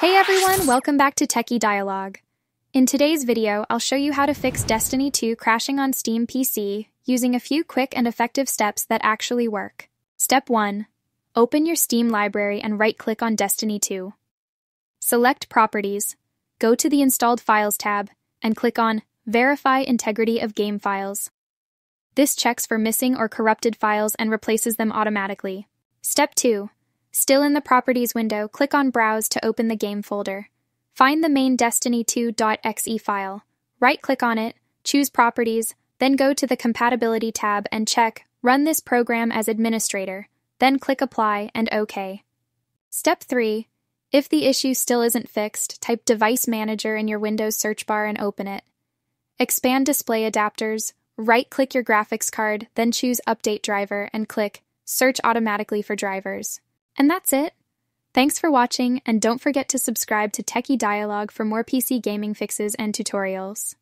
Hey everyone, welcome back to Techie Dialogue. In today's video, I'll show you how to fix Destiny 2 crashing on Steam PC using a few quick and effective steps that actually work. Step 1. Open your Steam library and right-click on Destiny 2. Select Properties, go to the Installed Files tab, and click on Verify Integrity of Game Files. This checks for missing or corrupted files and replaces them automatically. Step 2. Still in the Properties window, click on Browse to open the game folder. Find the main Destiny2.exe file. Right click on it, choose Properties, then go to the Compatibility tab and check Run this program as administrator. Then click Apply and OK. Step 3. If the issue still isn't fixed, type Device Manager in your Windows search bar and open it. Expand display adapters, right click your graphics card, then choose Update Driver and click Search automatically for drivers. And that's it. Thanks for watching, and don't forget to subscribe to Techie Dialogue for more PC gaming fixes and tutorials.